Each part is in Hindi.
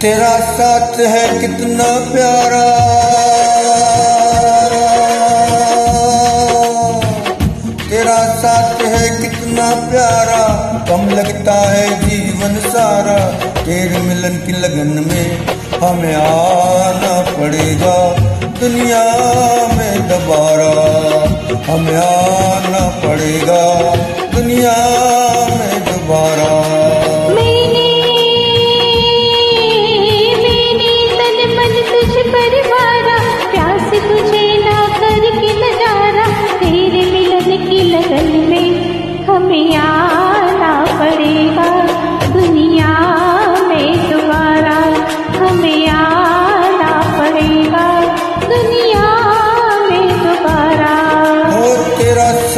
तेरा साथ है कितना प्यारा। तेरा साथ है कितना प्यारा। कम लगता है जीवन सारा। तेरे मिलन की लगन में हमें आना पड़ेगा। दुनिया में दोबारा हमें आना पड़ेगा। दुनिया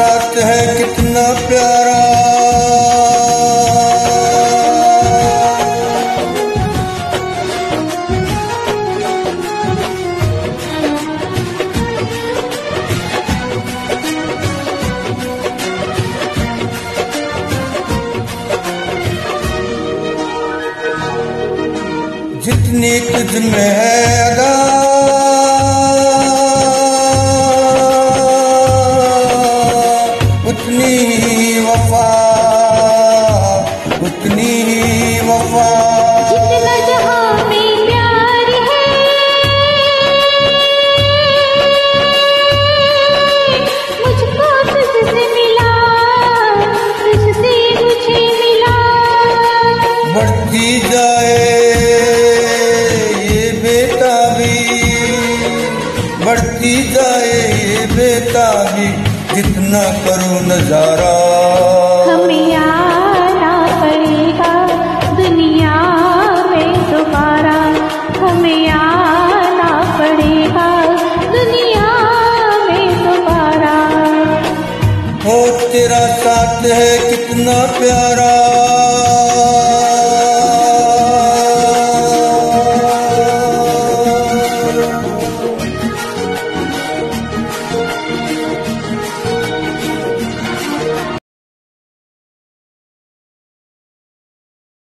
साथ है कितना प्यारा। जितनी तुझ में है बढ़ती जाए ये बेटा भी बढ़ती जाए ये बेटा भी जितना करो नज़ारा। हमें आना पड़ेगा दुनिया में दोबारा। हमें आना पड़ेगा दुनिया में दोबारा। तेरा साथ है कितना प्यारा।